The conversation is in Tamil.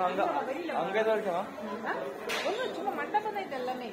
அங்க அங்க ஏதோ இருக்கா? ஒன்றும் சும்மா மண்டபம் தான் இது எல்லாமே.